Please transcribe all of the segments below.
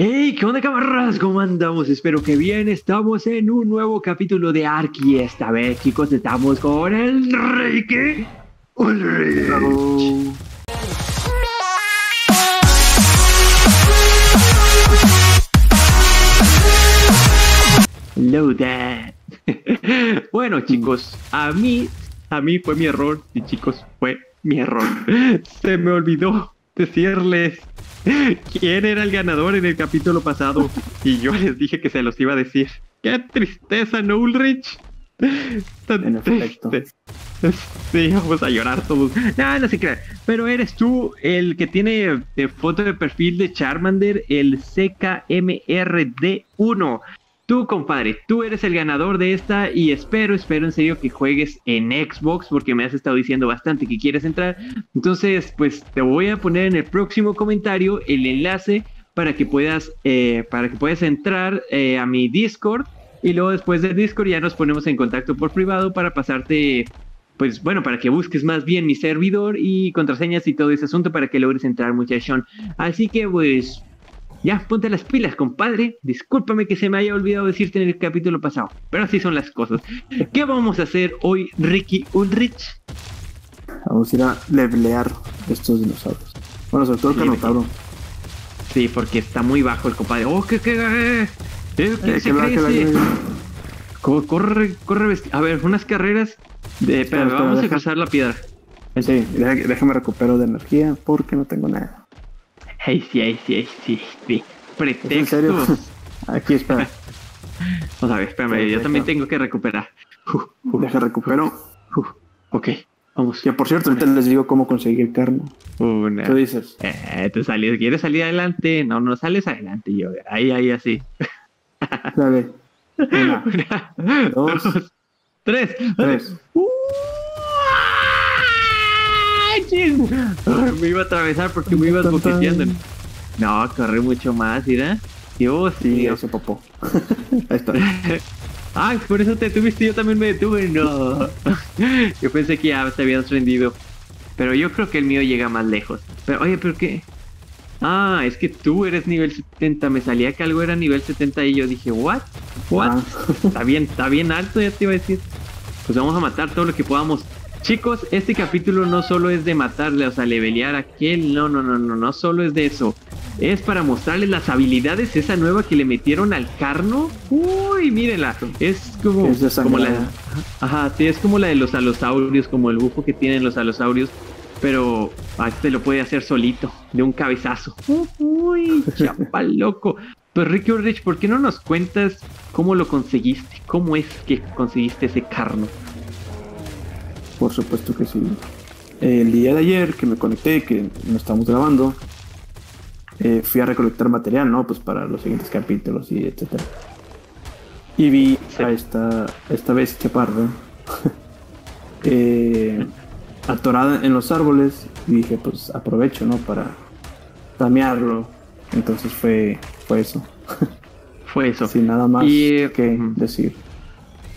Hey, ¿qué onda, camaradas? ¿Cómo andamos? Espero que bien. Estamos en un nuevo capítulo de Arky. Esta vez, chicos, estamos con el Ricky Ulrich. Hello, Dad. bueno, chicos, a mí, a mí fue mi error. Y chicos, fue mi error. Se me olvidó decirles quién era el ganador en el capítulo pasado. Y yo les dije que se los iba a decir. ¡Qué tristeza, no, Ulrich! Tan En triste. Sí, vamos a llorar todos. No, no se. Pero eres tú el que tiene eh, foto de perfil de Charmander, el CKMRD1. Tú, compadre, tú eres el ganador de esta y espero, espero en serio que juegues en Xbox porque me has estado diciendo bastante que quieres entrar. Entonces, pues te voy a poner en el próximo comentario el enlace para que puedas, eh, para que puedas entrar eh, a mi Discord y luego después del Discord ya nos ponemos en contacto por privado para pasarte, pues bueno, para que busques más bien mi servidor y contraseñas y todo ese asunto para que logres entrar, muchachón. Así que pues ya, ponte las pilas, compadre. Discúlpame que se me haya olvidado decirte en el capítulo pasado, pero así son las cosas. ¿Qué vamos a hacer hoy, Ricky Ulrich? Vamos a ir a levelear estos dinosaurios. Bueno, sobre todo el Sí, Carnotauro. Sí, porque está muy bajo el compadre. ¡Oh, qué, qué! eh, eh, ¿Quién Eh, se que que Corre, corre, A ver, unas carreras. De, espera, Espera, espera, vamos a deja- cruzar la piedra. Sí, déjame recupero de energía porque no tengo nada. Ay, sí, ay, sí, ay, sí, sí. Pretextos. Aquí, espera. Vamos a ver, espérame, yo Perfecto. también tengo que recuperar. Uh, uh, Deja recupero. uh, ok, vamos. Que por cierto, ahorita les digo cómo conseguir carne. Una. Tú dices. Eh, te salió, ¿quieres salir adelante? No, no sales adelante, yo. Ahí, ahí, así. Dale. Una, Una, Dos. dos, tres. tres. Me iba a atravesar porque me ibas boqueteando. No, corre mucho más, mira. Dios Sí, mío. ese popó. Ahí está. Ay, por eso te tuviste, yo también me detuve. No. Yo pensé que ya te habías rendido. Pero yo creo que el mío llega más lejos. Pero, oye, ¿pero qué? Ah, es que tú eres nivel 70. Me salía que algo era nivel 70 y yo dije, ¿what? ¿What? Ah, Está bien, está bien alto, ya te iba a decir. Pues vamos a matar todo lo que podamos. Chicos, este capítulo no solo es de matarle, o sea, levelear a aquel, no, no, no, no, no solo es de eso. Es para mostrarles las habilidades, esa nueva que le metieron al carno. Uy, mírenla. Es como, Es como la. Ajá, sí, es como la de los alosaurios, como el bufo que tienen los alosaurios. Pero a este lo puede hacer solito, de un cabezazo. Uy, chapa loco. Pues Ricky Ulrich, ¿por qué no nos cuentas cómo lo conseguiste? ¿Cómo es que conseguiste ese carno? Por supuesto que sí. El día de ayer que me conecté, que no estamos grabando, eh, fui a recolectar material, ¿no? Pues para los siguientes capítulos y etcétera. Y vi Sí. a esta, esta bestia parda eh, atorada en los árboles y dije, pues aprovecho, ¿no? Para tamearlo. Entonces fue, fue eso. Fue eso. Sin nada más Y, que decir.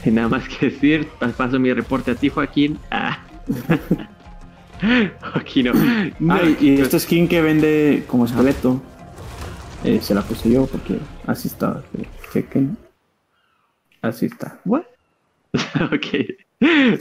Sin nada más que decir, pas- paso mi reporte a ti, Joaquín. Ah. Joaquín, no. No, y, esta skin que vende como esqueleto, eh, se la puse yo porque así está. Chequen. Así está. ¿What? ok.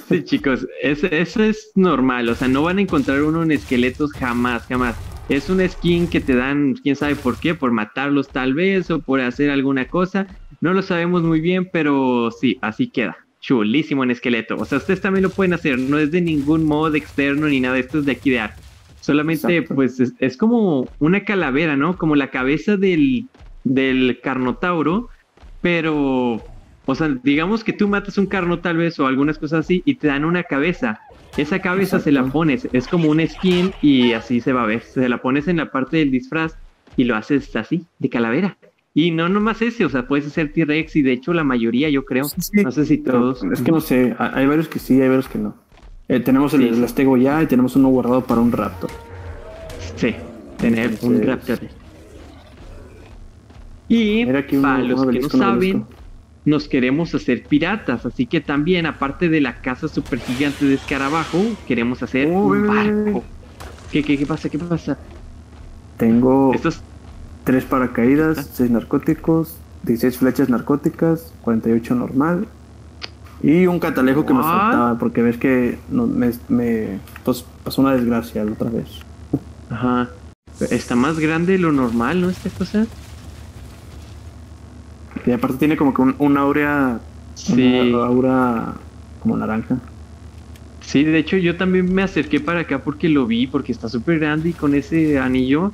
Sí, chicos, eso, eso es normal. O sea, no van a encontrar uno en esqueletos jamás, jamás. Es una skin que te dan, quién sabe por qué, por matarlos tal vez o por hacer alguna cosa. No lo sabemos muy bien, pero sí, así queda. Chulísimo en esqueleto. O sea, ustedes también lo pueden hacer. No es de ningún mod externo ni nada. Esto es de aquí de Ark. Solamente, Exacto. pues, es, es como una calavera, ¿no? Como la cabeza del, del carnotauro, pero o sea, digamos que tú matas un carno tal vez o algunas cosas así y te dan una cabeza. Esa cabeza se la pones, es como un skin y así se va a ver. Se la pones en la parte del disfraz y lo haces así, de calavera. Y no nomás ese, o sea, puedes hacer T-Rex y de hecho la mayoría yo creo. No sé si todos. Es que no sé, ha- hay varios que sí, hay varios que no. Eh, tenemos el, Sí. el Astego ya y tenemos uno guardado para un Raptor. Sí, tener un Raptor. Y uno- para los que no saben, nos queremos hacer piratas, así que también, aparte de la casa super gigante de escarabajo, queremos hacer Oh, un barco. ¿Qué, qué, qué pasa? ¿Qué pasa? Tengo Estos 3 paracaídas, 6 narcóticos, 16 flechas narcóticas, 48 normal. Y un catalejo que me faltaba, porque ves que no, me, me- pues, pasó una desgracia la otra vez. Ajá. Está más grande de lo normal, ¿no? Esta cosa. Y aparte tiene como que un, un aurea, Sí. una aura como naranja. Sí, de hecho yo también me acerqué para acá porque lo vi, porque está súper grande y con ese anillo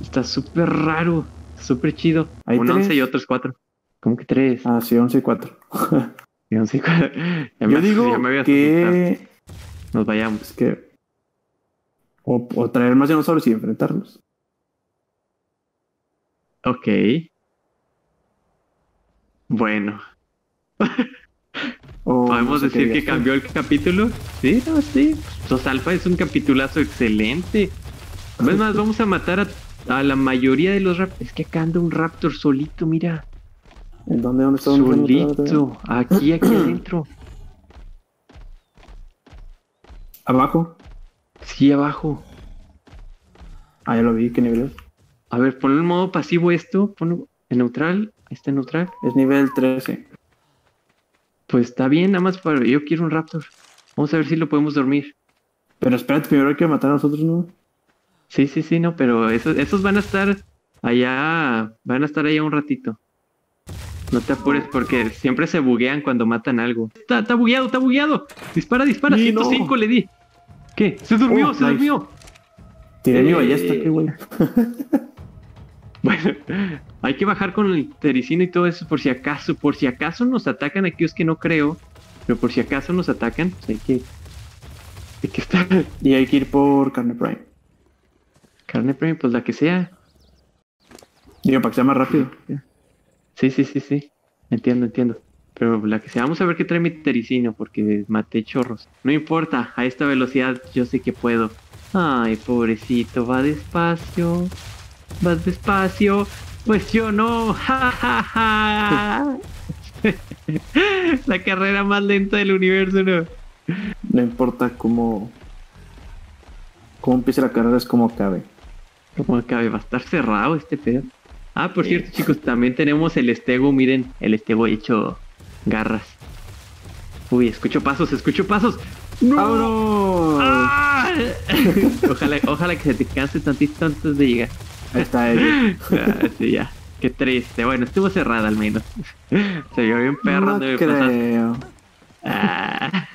está súper raro, súper chido. Hay Un tres. 11 y otros 4. ¿Cómo que 3? Ah, sí, 11 y 4. Y 11 y 4. Ya me- Yo digo me que, Nos vayamos. es que... O, o traer más dinosaurios y enfrentarlos. Ok. Bueno, O ¿podemos no sé decir que cambió el capítulo? Sí, no, sí. Los Alfa es un capitulazo excelente. Es más, vamos a matar a, a la mayoría de los Raptors. Es que acá anda un Raptor solito, mira. ¿En dónde, dónde está? Solito. Aquí, aquí adentro. Abajo. Sí, abajo. Ah, ya lo vi, ¿qué nivel es? A ver, ponlo en modo pasivo esto. Ponlo en neutral. En neutral. Es nivel 13. Pues está bien, nada más para... Yo quiero un Raptor. Vamos a ver si lo podemos dormir. Pero espérate, primero hay que matar a nosotros, ¿no? Sí, sí, sí, no, pero esos, esos van a estar allá, van a estar allá un ratito. No te apures porque siempre se buguean cuando matan algo. Está, está bugueado, está bugueado. Dispara, dispara, Sí, no. 105 le di. ¿Qué? Se durmió, Oh, se nice. durmió. Tiré mi ballesta, qué güey. Bueno, hay que bajar con el tericino y todo eso por si acaso, por si acaso nos atacan aquellos que no creo, pero por si acaso nos atacan, pues hay que, hay que estar Y hay que ir por carne prime. Carne premium, pues la que sea. Digo, para que sea más rápido. Sí, sí, sí, sí. Entiendo, entiendo. Pero la que sea, vamos a ver qué trae mi tericino, porque maté chorros. No importa, a esta velocidad yo sé que puedo. Ay, pobrecito, va despacio. Vas despacio. Pues yo no. Ja, ja, ja. la carrera más lenta del universo, ¿no? No importa cómo. Cómo empiece la carrera, es como acabe. Como acabe, va a estar cerrado este pedo. Ah, por cierto, chicos, también tenemos el estego. Miren, el estego hecho garras. Uy, escucho pasos, escucho pasos. ¡No! ¡Ah! ojalá, ojalá que se te canse tantito antes de llegar. Ahí está ella. Ah, sí, ya. Qué triste. Bueno, estuvo cerrada al menos. Se vio bien perro. no creo. Ah.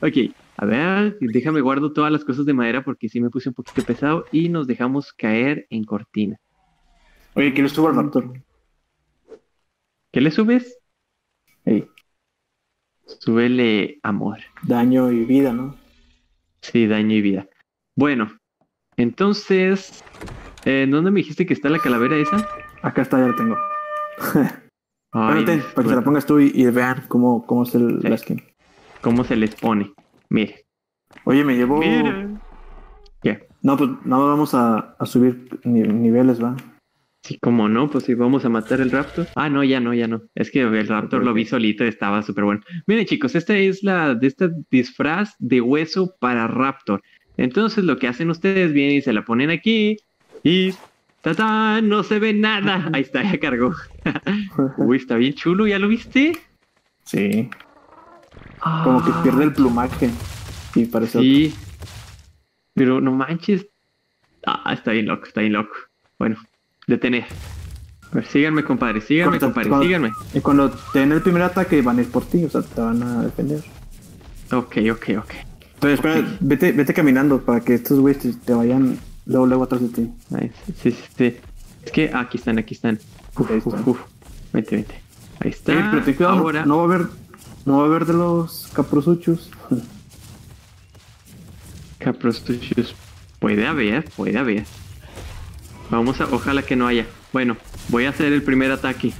ok, a ver, déjame guardo todas las cosas de madera porque sí me puse un poquito pesado y nos dejamos caer en cortina. Oye, ¿quieres subo al Raptor? ¿Qué le subes? Ey, Súbele amor. daño y vida, ¿no? Sí, daño y vida. Bueno, entonces, eh, ¿en ¿dónde me dijiste que está la calavera esa? Acá está, ya la tengo. Ay, Espérate, para que se la pongas tú y, y vean cómo, cómo es el, Sí. la skin. ¿Cómo se les pone? Mire. Oye, me llevo. ¿Qué? No, pues no vamos a, a subir ni- niveles, ¿va? Sí, como no, pues si vamos a matar el Raptor. Ah, no, ya no, ya no. Es que el Raptor lo vi solito, estaba súper bueno. Miren, chicos, esta es la de este disfraz de hueso para Raptor. Entonces lo que hacen ustedes vienen y se la ponen aquí y ¡tatán! No se ve nada. Ahí está, ya cargó. Uy, está bien chulo, ¿ya lo viste? Sí, como que Ah, pierde el plumaje. Y parece otro. Sí. Pero no manches. Ah, está bien loco, está bien loco. Bueno, detener. A ver, síganme, compadre, síganme, compadre, cuando- síganme. Y cuando te den el primer ataque van a ir por ti, o sea, te van a defender. Ok, ok, ok. Pero espera, vete, vete caminando para que estos güeyes te, te vayan luego, luego atrás de ti. Ay, sí, sí, sí, sí. Es que ah, aquí están, aquí están. Uf, Ahí uf, están. uf. Vente, vente. Ahí está. Eh, pero ten cuidado, Ahora, no va a haber, no va a haber de los caprosuchos. Caprostuchus. Puede haber, puede haber. Vamos a, ojalá que no haya. Bueno, voy a hacer el primer ataque.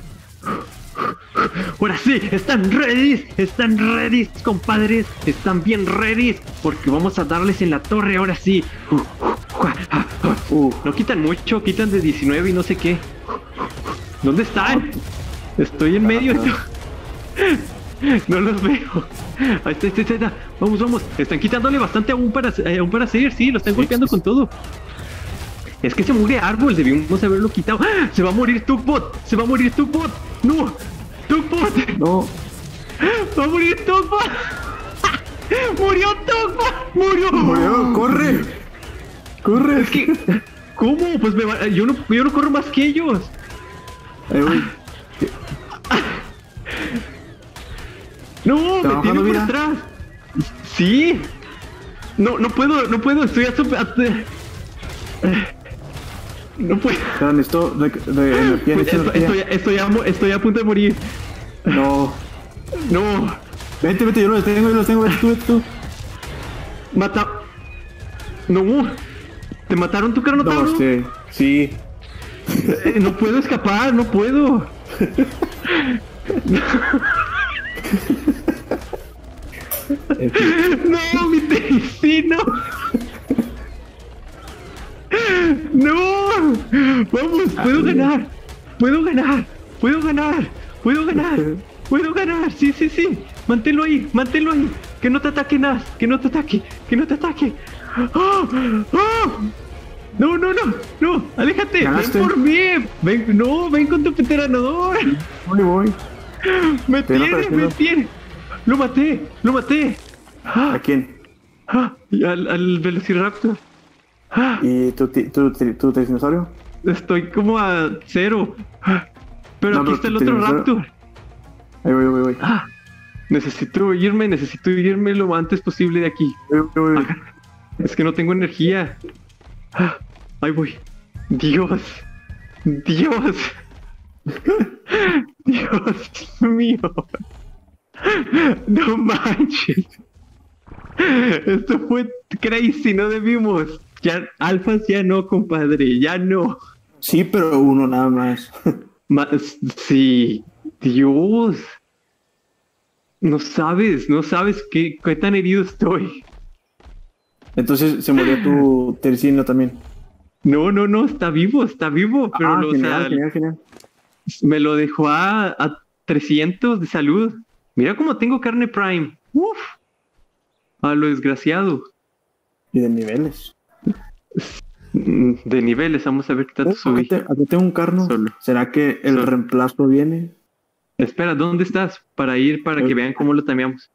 Ahora sí, están ready, están ready, compadres, están bien ready, porque vamos a darles en la torre ahora sí. Uh, No quitan mucho, quitan de 19 y no sé qué. ¿Dónde están? Estoy en medio. No los veo. Ahí está, está, está. Vamos, vamos. Están quitándole bastante aún para, eh, aún para hacer, sí, lo están Sí, golpeando sí, con todo. Es que se muere árbol, debimos haberlo quitado. ¡Ah! Se va a morir Tugbot, se va a morir Tugbot. No, Tugbot, No, va a morir Tugbot. Murió Tugbot, murió. murió, corre. Corre. Es que, ¿cómo? Pues me va- yo no, yo no corro más que ellos. Ahí voy. No, ¿Está me tiene por atrás. Sí. No, no puedo, no puedo, estoy a No puedo. Espera, necesito de, de energía, Estoy, energía. estoy, estoy a, estoy a punto de morir. No. No. Vete, vete, yo los tengo, yo los tengo, vete tú, vete tú. Mata. No. ¿Te mataron tu No, carnotauro? este, sí. Eh, no puedo escapar, no puedo. Este, No, mi tericino. No. Vamos, puedo ganar. Puedo ganar. Puedo ganar. Puedo ganar. Puedo ganar. Sí, sí, sí. Manténlo ahí. Manténlo ahí. Que no te ataque nada. Que no te ataque. Que no te ataque. ¡Ah! ¡Ah! No, no, no. No. Aléjate. Ganaste. Ven por mí. Ven. No, ven con tu veteranador. voy, voy. Me tiene, me tiene. Lo maté. Lo maté. ¿A quién? Ah, al, al Velociraptor. Ah, ¿Y tu, tu, tu, tu tiranosaurio? estoy como a cero. Pero No, aquí está el otro Raptor. Ahí voy, voy, voy. Ah, necesito irme, necesito irme lo antes posible de aquí. Voy, voy, voy. Ah, Es que no tengo energía. Ah, ahí voy. Dios. Dios. Dios mío. No manches. Esto fue crazy, no debimos. Ya, alfas ya no, compadre, ya no. Sí, pero uno nada más. Más, sí, Dios. No sabes, no sabes qué, qué tan herido estoy. Entonces se murió tu tercino también. No, no, no, está vivo, está vivo, pero ah, lo- o genial, sea, genial, genial. Me lo dejó a, a 300 de salud. Mira cómo tengo carne prime. Uf. A lo desgraciado. Y de niveles. De niveles, vamos a ver qué tanto Oh, subí. aquí, te- aquí tengo un carno. Solo. ¿Será que el Solo. reemplazo viene? Espera, ¿dónde estás? Para ir, para que Eh. vean cómo lo tameamos.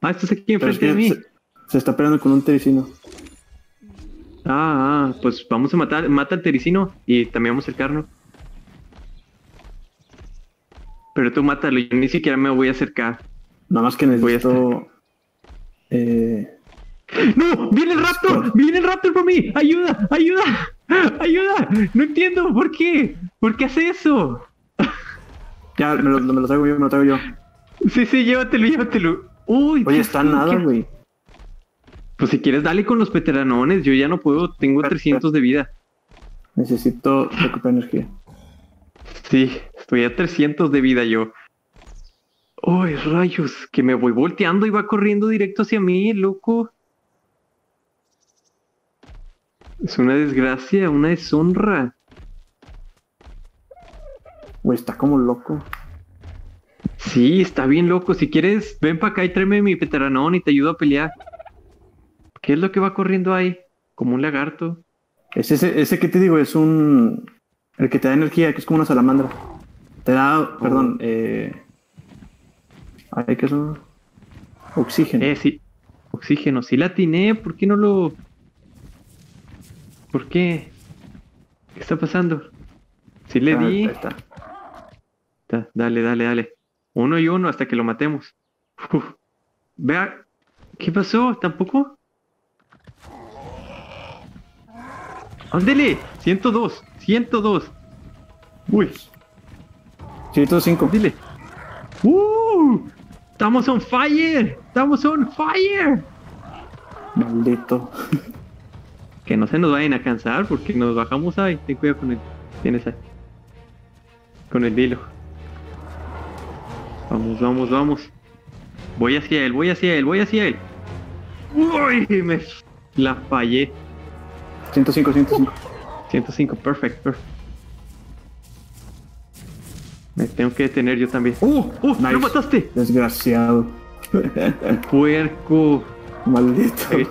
Ah, estás aquí es enfrente de mí. se, se está peleando con un tericino. Ah, ah, pues vamos a matar, mata al tericino y tameamos el carno. Pero tú mátalo, yo ni siquiera me voy a acercar. Nada más que Voy a necesito. Eh, ¡No! ¡Viene el Raptor! ¡Viene el Raptor por mí! ¡Ayuda! ¡Ayuda! ¡Ayuda! No entiendo por qué. ¿Por qué hace eso? ya, me lo, me lo traigo yo, me lo traigo yo. Sí, sí, llévatelo, llévatelo. Uy, Oye, está nada, güey. Pues si quieres, dale con los veteranones. Yo ya no puedo, tengo Espera, 300 de vida. Necesito recuperar energía. Sí, estoy a 300 de vida yo. ¡Uy, rayos! Que me voy volteando y va corriendo directo hacia mí, loco. Es una desgracia, una deshonra. Güey, está como loco. Sí, está bien loco. Si quieres, ven para acá y tráeme mi veteranón y te ayudo a pelear. ¿Qué es lo que va corriendo ahí? Como un lagarto. Es ese, ese que te digo, es un. El que te da energía, que es como una salamandra. Te da, perdón, eh. Ay, que eso. Oxígeno. Eh, sí. Oxígeno. Sí la atiné. ¿Por qué no lo...? ¿Por qué? ¿Qué está pasando? Sí le Ah, di. está. Dale, dale, dale. Uno y uno hasta que lo matemos. Uf. Vea. ¿Qué pasó? ¿Tampoco? ¡Ándele! 102. 102. Uy. 105. Dile. ¡Uh! ¡Estamos on fire! ¡Estamos on fire! Maldito. Que no se nos vayan a cansar porque nos bajamos ahí. Ten cuidado con el. Tienes ahí. Con el hilo. Vamos, vamos, vamos. Voy hacia él, voy hacia él, voy hacia él. Uy, me la fallé. 105, 105. 105, perfect, perfect. Me tengo que detener yo también. ¡Uh! ¡Uh! Nice. ¡Lo mataste! Desgraciado. Puerco. Maldito. Ahí,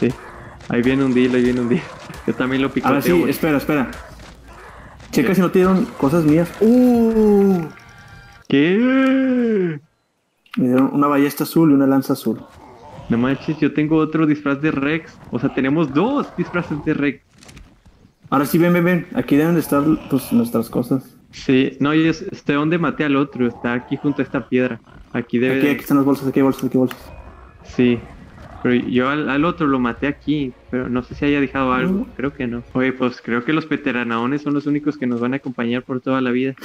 sí. ahí viene un deal, ahí viene un deal. Yo también lo picoteo. Ahora sí, espera, espera. Checa si no te dieron cosas mías. ¡Uh! ¿Qué? Me dieron una ballesta azul y una lanza azul. No manches, yo tengo otro disfraz de Rex. O sea, tenemos dos disfraces de Rex. Ahora sí, ven, ven, ven. Aquí deben de estar pues, nuestras cosas. Sí, no, y es, este donde maté al otro. Está aquí junto a esta piedra. Aquí debe. Aquí, aquí están las bolsas, aquí hay bolsas, aquí hay bolsas. Sí. Pero yo al, al otro lo maté aquí, pero no sé si haya dejado algo. No. Creo que no. Oye, pues creo que los veteranaones son los únicos que nos van a acompañar por toda la vida.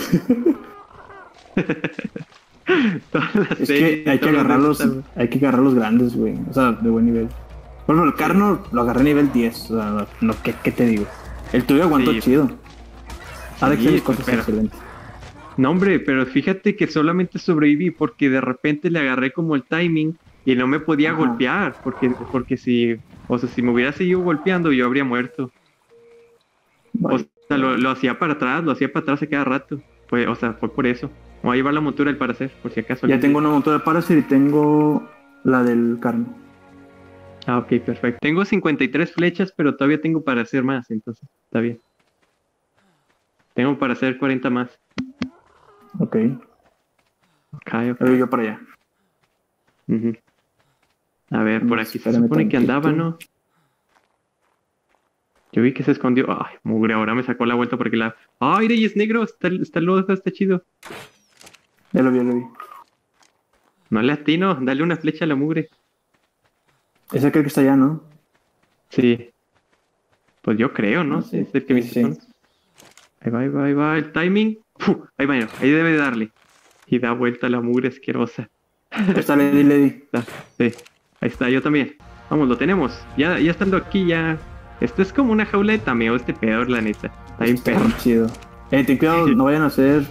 Es series, que hay que agarrarlos, hay que agarrar los grandes, güey. O sea, de buen nivel. Bueno, el Carno lo agarré a nivel 10. O sea, no, no, ¿qué, qué te digo? El tuyo aguantó Sí. chido. Alex Sí, cosas pero- excelentes. No, hombre, pero fíjate que solamente sobreviví porque de repente le agarré como el timing y no me podía Ajá. golpear. Porque, porque si, o sea, si me hubiera seguido golpeando, yo habría muerto. O sea, lo, lo hacía para atrás, lo hacía para atrás a cada rato. Pues, o sea, fue por eso. O ahí va la montura del parecer, por si acaso. Ya tengo una montura de Paracer y tengo la del Carno. Ah, ok, perfecto. Tengo 53 flechas, pero todavía tengo para hacer más, entonces está bien. Tengo para hacer 40 más. Ok. Ok, ok. Ahora yo para allá. A ver, por aquí se supone que andaba, ¿no? Yo vi que se escondió. Ay, mugre, ahora me sacó la vuelta porque la. ¡Ay, y es negro! Está, está loco, está chido. Ya lo vi, ya lo vi. No le atino, dale una flecha a la mugre. Ese creo que está allá, ¿no? Sí. Pues yo creo, ¿no? Sí, es el que me sí, Ahí va, ahí va, ahí va. El timing. ¡Fu! Ahí va, ahí debe de darle. Y da vuelta la mugre asquerosa. Ahí está Lady Lady. Sí, ahí está, yo también. Vamos, lo tenemos. Ya, ya estando aquí, ya. Esto es como una jaula de tameo, este peor, la neta. Está bien perro. chido. Eh, ten cuidado, no vayan a hacer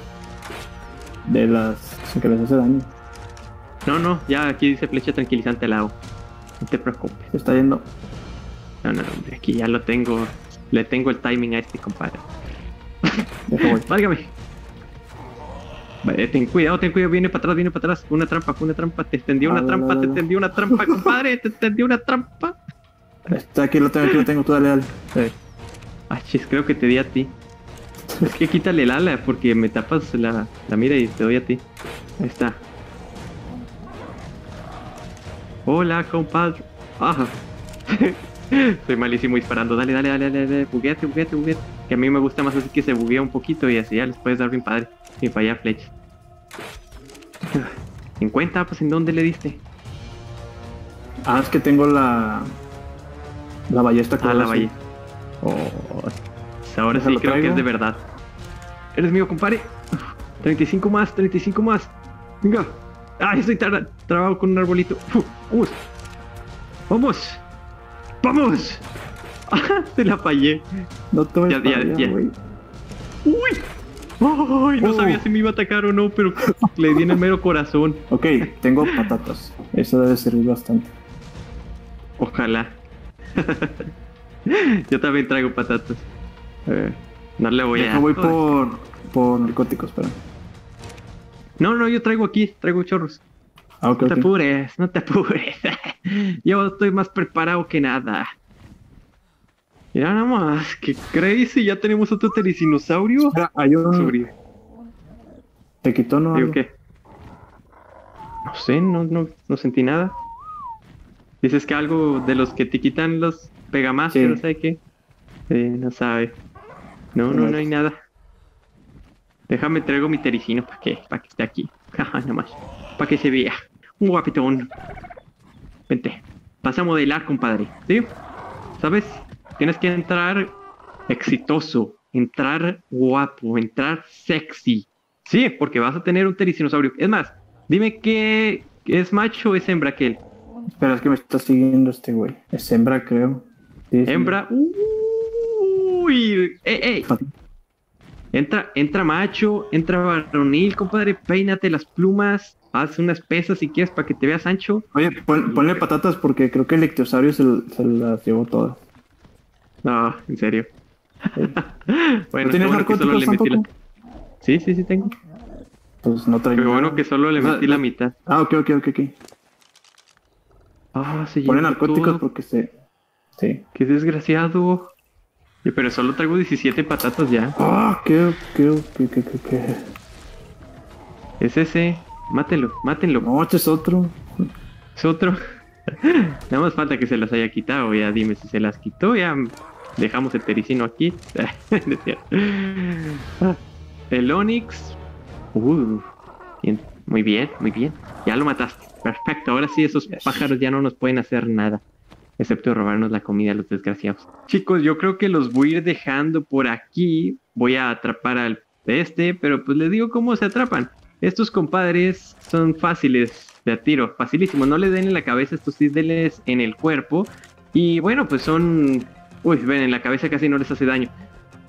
de las que les hace daño. No, no, ya aquí dice flecha tranquilizante al lado. No te preocupes. Está yendo. No, no, hombre, aquí ya lo tengo. Le tengo el timing a este compadre. Válgame. Vale, ten cuidado, ten cuidado, viene para atrás, viene para atrás. Una trampa, una trampa, te extendió una Ah, trampa, te extendió una trampa, compadre, te extendió una trampa. Está aquí, lo tengo, aquí lo tengo. Tú dale, dale. Sí. Ah, chis, creo que te di a ti. Es que quítale el ala porque me tapas la, la mira y te doy a ti. Ahí está. Hola, compadre. Ajá. Soy malísimo disparando. Dale, dale, dale, dale, dale. Bugueate, bugueate, bugueate. Que a mí me gusta más así que se buguea un poquito y así ya les puedes dar bien padre. Sin fallar flechas. 50, pues ¿en dónde le diste? Ah, es que tengo la. La ballesta Ah, la azul. Oh, ahora sí creo que es de verdad. Eres mío, compadre. 35 más, 35 más. Venga. Ah, estoy tra trabado con un arbolito. Uf, Vamos. Vamos. Vamos. Ah, se la fallé. No te voy Ya, a ya, ya. Uy. Ay, no Oh. sabía si me iba a atacar o no, pero le di en el mero corazón. Ok, tengo patatas. Eso debe servir bastante. Ojalá. Yo también traigo patatas. A ver, no le voy a. Deja voy por. por narcóticos, espera. No, no, yo traigo aquí, traigo chorros. Ah, No te apures, no te apures. Yo estoy más preparado que nada. Mira nada más, que crazy, ya tenemos otro tericinosaurio. Espera, hay un. ¿Te quitó no? Digo que. No sé, no, no, no sentí nada. Dices que algo de los que te quitan los pegamás, Sí. pero no sé qué. Eh, no sabe. No, no, no hay nada. Déjame traigo mi tericino para que, para que esté aquí. Jaja, nada más. Para que se vea. Un guapetón. Vente. Vas a modelar, compadre. ¿Sí? ¿Sabes? Tienes que entrar exitoso. Entrar guapo. Entrar sexy. Sí, porque vas a tener un tericinosaurio. Es más, dime que es macho o es hembra aquel. Espera, es que me está siguiendo este güey. Es hembra, creo. Sí. Hembra. Uy. ¡Ey, ey! Entra, entra macho, entra varonil, compadre. Peínate las plumas. Haz unas pesas si quieres para que te veas ancho. Oye, pon- ponle patatas porque creo que el ictiosaurio se, se las llevó todas. No, en serio. bueno, ¿No tienes qué bueno que solo narcóticos le metí la... tampoco? Sí, sí, sí tengo. Pues no trae Qué bueno que solo le metí la mitad. Ah, ok, ok, ok, ok. Ah, se narcóticos todo. porque se. Sí. Qué desgraciado. Pero solo traigo 17 patatas ya. Ah, qué, qué, qué, qué. Es ese. Mátelo, mátenlo. No, este es otro. Es otro. Nada más falta que se las haya quitado. Ya dime si se las quitó. Ya dejamos el tericino aquí. el Onix. Uh, bien, muy bien, muy bien. Ya lo mataste. Perfecto. Ahora sí, esos pájaros ya no nos pueden hacer nada. Excepto robarnos la comida a los desgraciados. Chicos, yo creo que los voy a ir dejando por aquí. Voy a atrapar al este, pero pues les digo cómo se atrapan. Estos compadres son fáciles de tiro, facilísimo. No le den en la cabeza, estos sí en el cuerpo. Y bueno, pues son. Uy, ven, en la cabeza casi no les hace daño.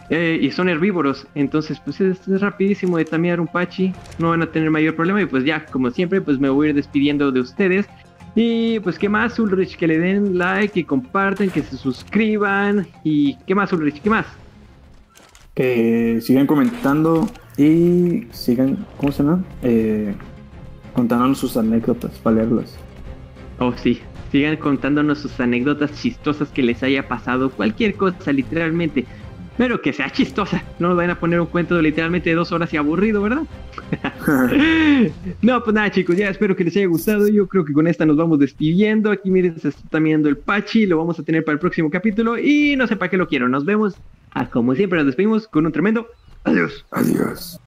Eh, y son herbívoros, entonces pues es, rapidísimo de tamear un pachi, no van a tener mayor problema y pues ya, como siempre, pues me voy a ir despidiendo de ustedes. Y pues qué más, Ulrich, que le den like, que comparten, que se suscriban y qué más, Ulrich, qué más. Que sigan comentando y sigan, ¿cómo se llama? Eh, contándonos sus anécdotas para leerlas. Oh, sí. Sigan contándonos sus anécdotas chistosas que les haya pasado, cualquier cosa, literalmente. Pero que sea chistosa. No nos vayan a poner un cuento de literalmente dos horas y aburrido, ¿verdad? no, pues nada, chicos, ya espero que les haya gustado. Yo creo que con esta nos vamos despidiendo. Aquí miren, se está mirando el Pachi. Lo vamos a tener para el próximo capítulo. Y no sé para qué lo quiero. Nos vemos. Ah, como siempre, nos despedimos con un tremendo Adiós. Adiós.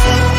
Cause